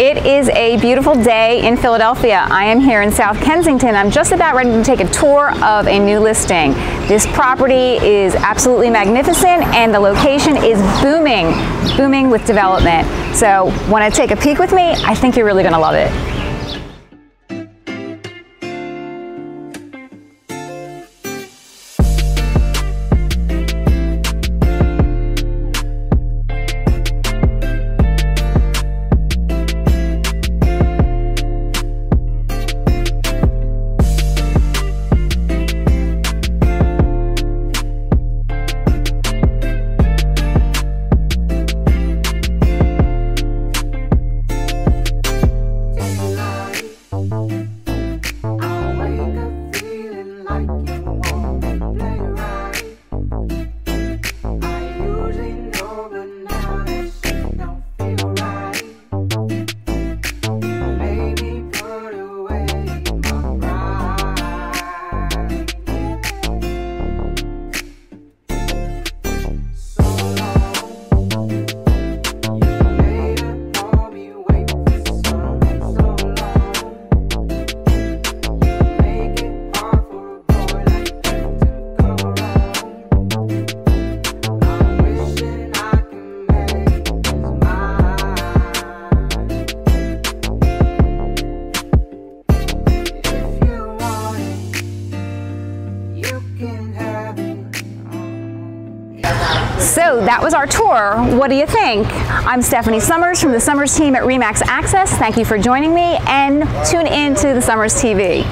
It is a beautiful day in Philadelphia. I am here in South Kensington. I'm just about ready to take a tour of a new listing. This property is absolutely magnificent and the location is booming, booming with development. So want to take a peek with me? I think you're really going to love it. So that was our tour. What do you think? I'm Stephanie Somers from the Somers team at REMAX Access. Thank you for joining me and tune in to the Somers TV.